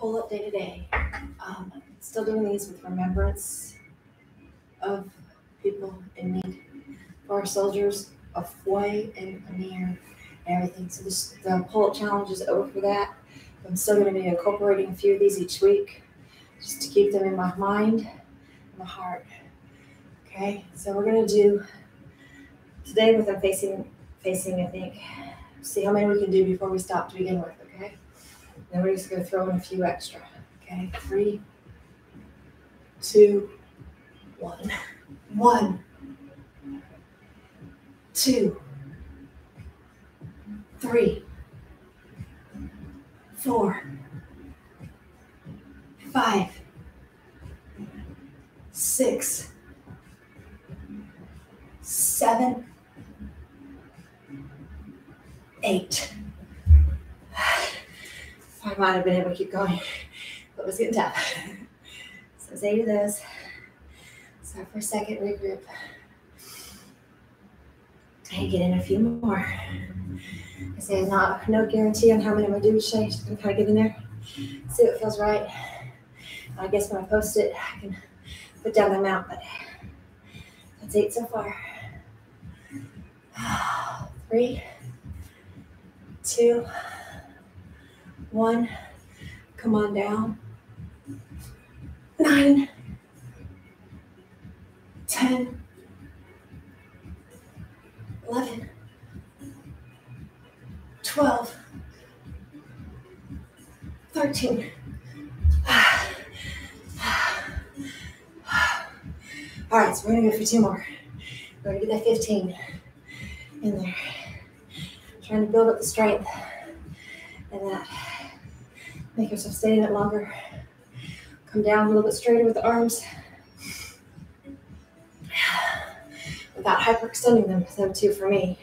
pull up day to day. Um, still doing these with remembrance of people in need, for our soldiers of Foy and Amir and everything. So this, the pull up challenge is over for that. I'm still going to be incorporating a few of these each week just to keep them in my mind and my heart. Okay, so we're going to do today with them facing, facing, I think, see how many we can do before we stop to begin with, okay? Then we're just going to throw in a few extra. Okay, three, two, one. One, two, three, four, five, six, seven, eight. I might have been able to keep going, but it was getting tough. So eight of those. Stop for a second, regroup. And get in a few more. I say not no guarantee on how many I'm gonna do each day. Just gonna kind of get in there, see what feels right. I guess when I post it, I can put down the amount, but that's eight so far. Three, two, one. Come on down. Nine, ten, eleven, twelve, thirteen. All right, so we're gonna go for two more. We're gonna get that 15 in there. Trying to build up the strength and that. Make yourself stay in it longer. Come down a little bit straighter with the arms. Without hyperextending them, though, too, for me.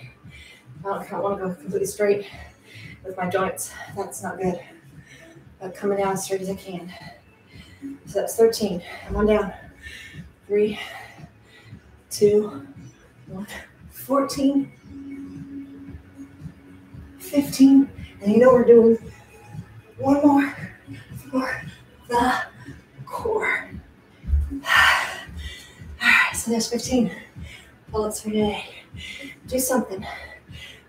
I don't, I don't want to go completely straight with my joints. That's not good. But coming down as straight as I can. So that's 13. Come on down. Three, two, one. 14, 15. And you know we're doing one more for the core. All right, so there's 15 pull-ups for today. Do something.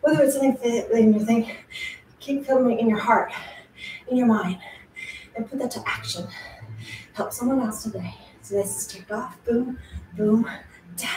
Whether it's anything in your thing, keep filming in your heart, in your mind, and put that to action. Help someone else today. So this is ticked off. Boom, boom, 10.